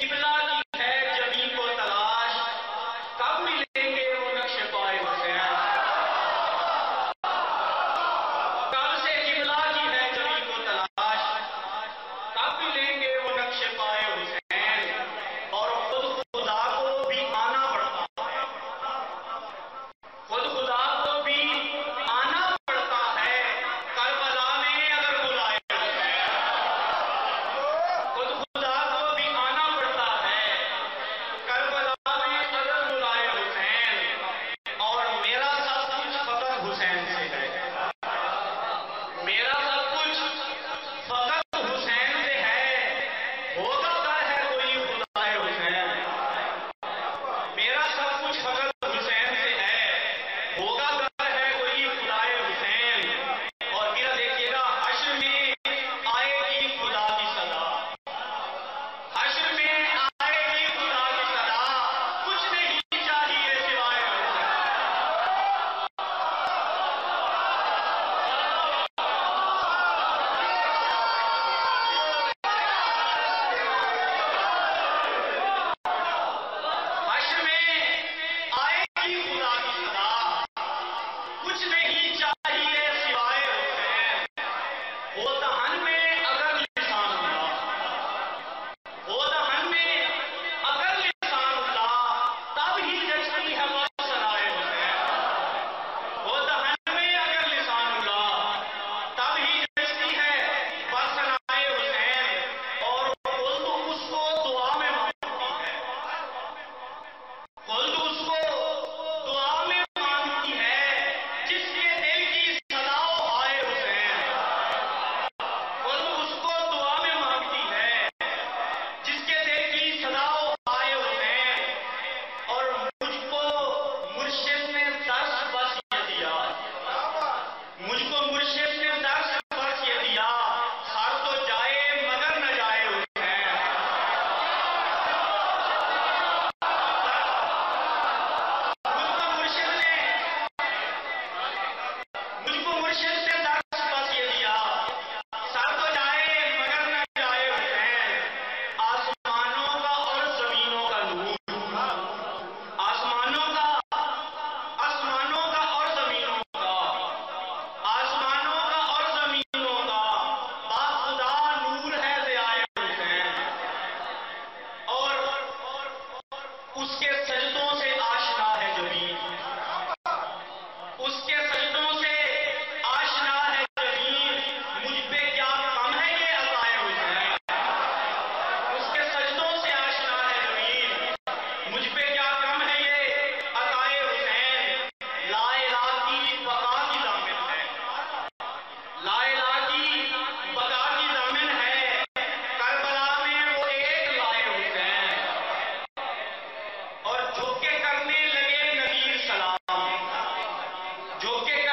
ابلا بھی ہے جبھی کو تلاش، کب لیں گے وہ نقشے پائے ہو سین کب سے ابلا جی ہے جبھی کو تلاش، کب لیں گے وہ نقشے پائے ہو سکے جو کہ